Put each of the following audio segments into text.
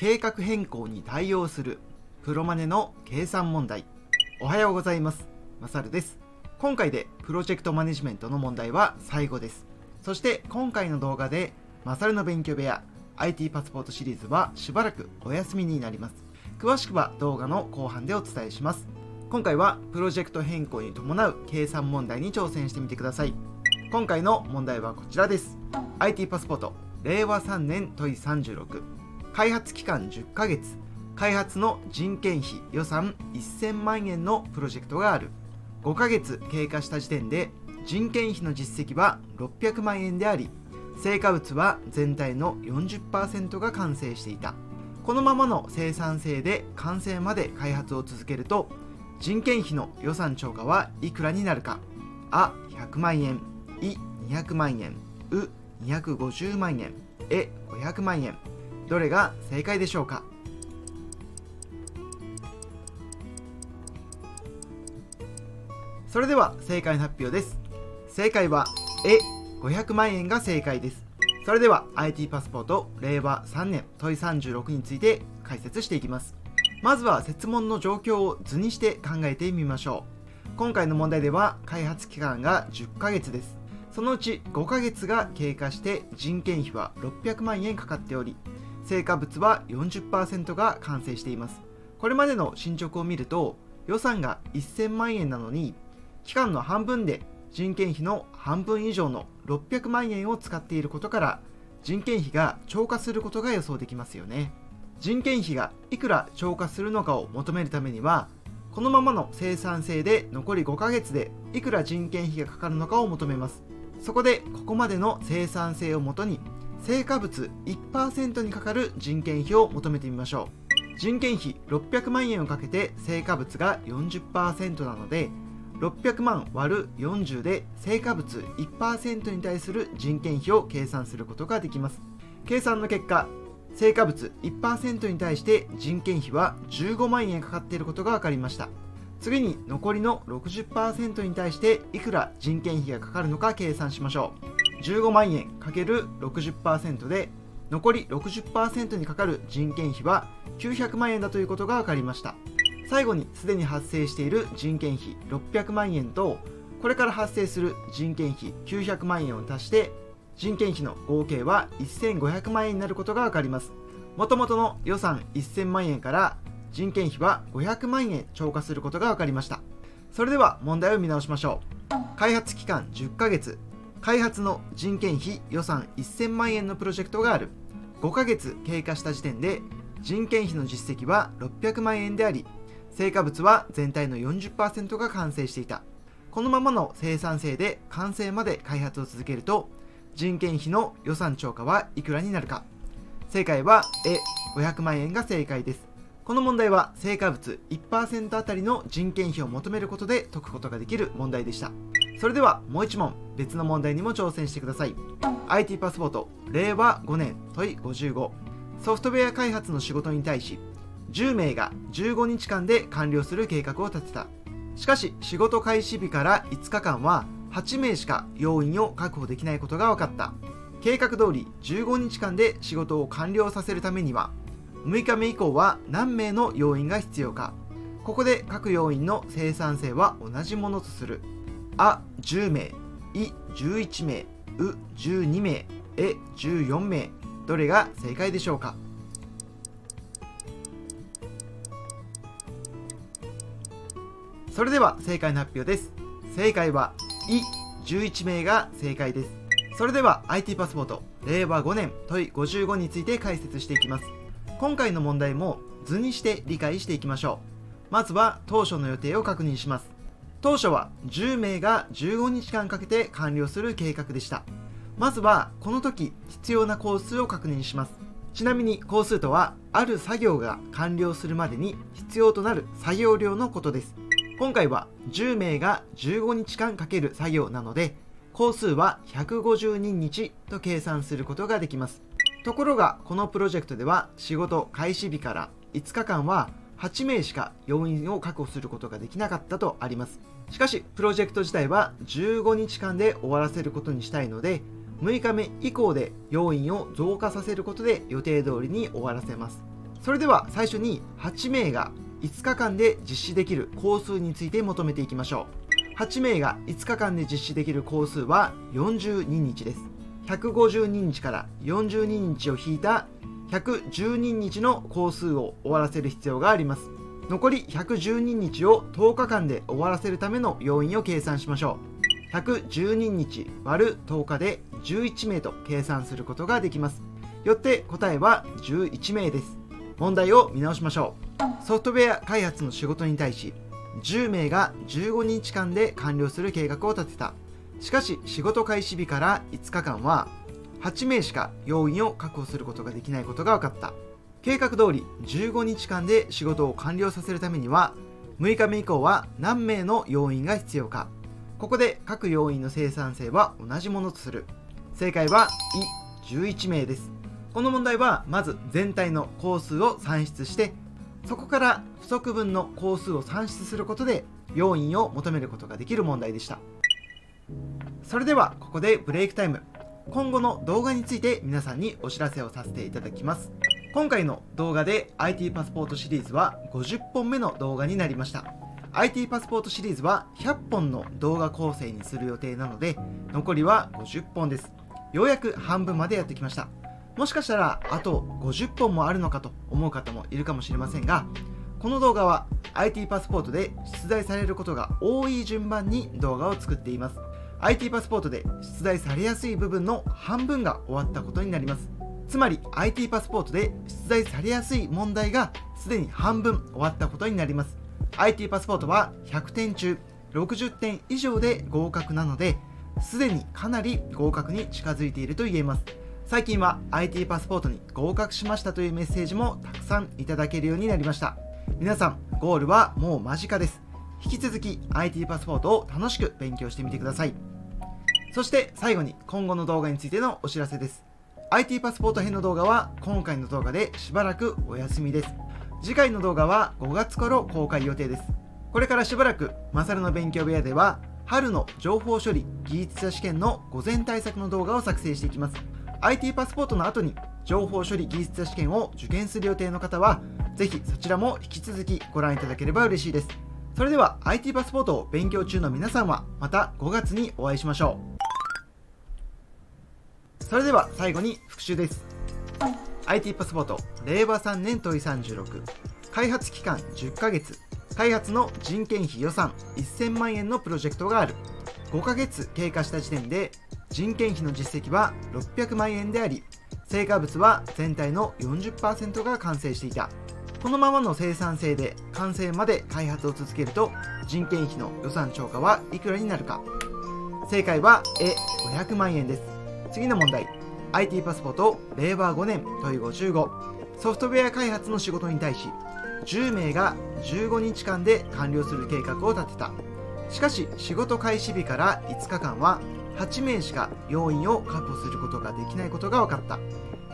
計画変更に対応するプロマネの計算問題。おはようございます。まさるです。今回でプロジェクトマネジメントの問題は最後です。そして今回の動画でまさるの勉強部屋 IT パスポートシリーズはしばらくお休みになります。詳しくは動画の後半でお伝えします。今回はプロジェクト変更に伴う計算問題に挑戦してみてください。今回の問題はこちらです。IT パスポート令和3年問36開発期間10ヶ月開発の人件費予算1000万円のプロジェクトがある。5ヶ月経過した時点で人件費の実績は600万円であり成果物は全体の40%が完成していた。このままの生産性で完成まで開発を続けると人件費の予算超過はいくらになるか。あ100万円。い200万円。う250万円。え500万円。どれが正解でしょうか？それでは正解の発表です。正解はえ500万円が正解です。それでは IT パスポート令和3年問い36について解説していきます。まずは設問の状況を図にして考えてみましょう。今回の問題では開発期間が10ヶ月です。そのうち5ヶ月が経過して人件費は600万円かかっており成果物は40%が完成しています。これまでの進捗を見ると予算が1000万円なのに期間の半分で人件費の半分以上の600万円を使っていることから人件費が超過することが予想できますよね。人件費がいくら超過するのかを求めるためにはこのままの生産性で残り5ヶ月でいくら人件費がかかるのかを求めます。そこでここまでの生産性をもとに成果物1%にかかる人件費を求めてみましょう。人件費600万円をかけて成果物が40%なので600万割る40で成果物1%に対する人件費を計算することができます。計算の結果成果物1%に対して人件費は15万円かかっていることが分かりました。次に残りの60%に対していくら人件費がかかるのか計算しましょう。15万円 ×60% で残り60%にかかる人件費は900万円だということが分かりました。最後にすでに発生している人件費600万円とこれから発生する人件費900万円を足して人件費の合計は1500万円になることが分かります。もともとの予算1000万円から人件費は500万円超過することが分かりました。それでは問題を見直しましょう。開発期間10ヶ月。開発の人件費予算1000万円のプロジェクトがある。5ヶ月経過した時点で人件費の実績は600万円であり成果物は全体の40%が完成していた。このままの生産性で完成まで開発を続けると人件費の予算超過はいくらになるか。正解は A500 万円が正解です。この問題は成果物1%あたりの人件費を求めることで解くことができる問題でした。それではもう1問別の問題にも挑戦してください。IT パスポート令和5年問い55ソフトウェア開発の仕事に対し10名が15日間で完了する計画を立てた。しかし仕事開始日から5日間は8名しか要員を確保できないことが分かった。計画通り15日間で仕事を完了させるためには6日目以降は何名の要員が必要か。ここで各要員の生産性は同じものとする。あ10名い11名う12名え14名どれが正解でしょうか？それでは正解の発表です。正解はい11名が正解です。それでは IT パスポート令和5年問い55について解説していきます。今回の問題も図にして理解していきましょう。まずは当初の予定を確認します。当初は10名が15日間かけて完了する計画でした。まずはこの時必要な工数を確認します。ちなみに工数とはある作業が完了するまでに必要となる作業量のことです。今回は10名が15日間かける作業なので工数は152日と計算することができます。ところがこのプロジェクトでは仕事開始日から5日間は8名しか要員を確保することができなかったとあります。しかしプロジェクト自体は15日間で終わらせることにしたいので6日目以降で要員を増加させることで予定通りに終わらせます。それでは最初に8名が5日間で実施できる工数について求めていきましょう。8名が5日間で実施できる工数は42日です。152日から42日を引いた112日の工数を終わらせる必要があります。残り112日を10日間で終わらせるための要因を計算しましょう。112日割る10日で11名と計算することができます。よって答えは11名です。問題を見直しましょう。ソフトウェア開発の仕事に対し10名が15日間で完了する計画を立てた。しかし仕事開始日から5日間は8名しか要員を確保することができないことが分かった。計画通り15日間で仕事を完了させるためには6日目以降は何名の要員が必要か。ここで各要員の生産性は同じものとする。正解は「い」11名です。この問題はまず全体の工数を算出してそこから不足分の工数を算出することで要因を求めることができる問題でした。それではここでブレイクタイム。今後の動画について皆さんにお知らせをさせていただきます。今回の動画で IT パスポートシリーズは50本目の動画になりました。IT パスポートシリーズは100本の動画構成にする予定なので残りは50本です。ようやく半分までやってきました。もしかしたらあと50本もあるのかと思う方もいるかもしれませんがこの動画は IT パスポートで出題されることが多い順番に動画を作っています。IT パスポートで出題されやすい部分の半分が終わったことになります。つまり IT パスポートで出題されやすい問題がすでに半分終わったことになります。IT パスポートは100点中60点以上で合格なのですでにかなり合格に近づいていると言えます。最近は IT パスポートに合格しましたというメッセージもたくさんいただけるようになりました。皆さんゴールはもう間近です。引き続き IT パスポートを楽しく勉強してみてください。そして最後に今後の動画についてのお知らせです。IT パスポート編の動画は今回の動画でしばらくお休みです。次回の動画は5月頃公開予定です。これからしばらくマサルの勉強部屋では春の情報処理技術者試験の午前対策の動画を作成していきます。IT パスポートの後に情報処理技術者試験を受験する予定の方はぜひそちらも引き続きご覧いただければ嬉しいです。それでは IT パスポートを勉強中の皆さんはまた5月にお会いしましょう。それでは最後に復習です。IT パスポート令和3年問い36開発期間10ヶ月。開発の人件費予算1000万円のプロジェクトがある。5ヶ月経過した時点で人件費の実績は600万円であり成果物は全体の40%が完成していた。このままの生産性で完成まで開発を続けると人件費の予算超過はいくらになるか。正解は A500 万円です。次の問題。IT パスポート令和5年問い55ソフトウェア開発の仕事に対し10名が15日間で完了する計画を立てた。しかし仕事開始日から5日間は8名しか要員を確保することができないことが分かった。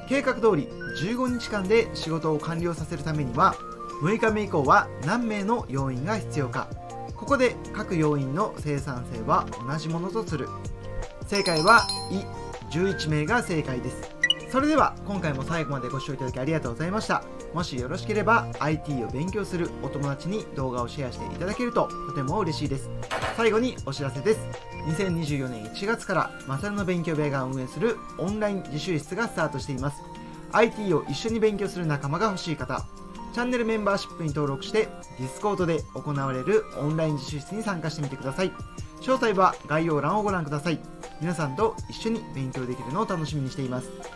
計画通り15日間で仕事を完了させるためには6日目以降は何名の要員が必要か。ここで各要員の生産性は同じものとする。正解は「い」11名が正解です。それでは今回も最後までご視聴いただきありがとうございました。もしよろしければ IT を勉強するお友達に動画をシェアしていただけるととても嬉しいです。最後にお知らせです。2024年1月からマサルの勉強部屋が運営するオンライン自習室がスタートしています。IT を一緒に勉強する仲間が欲しい方チャンネルメンバーシップに登録して Discord で行われるオンライン自習室に参加してみてください。詳細は概要欄をご覧ください。皆さんと一緒に勉強できるのを楽しみにしています。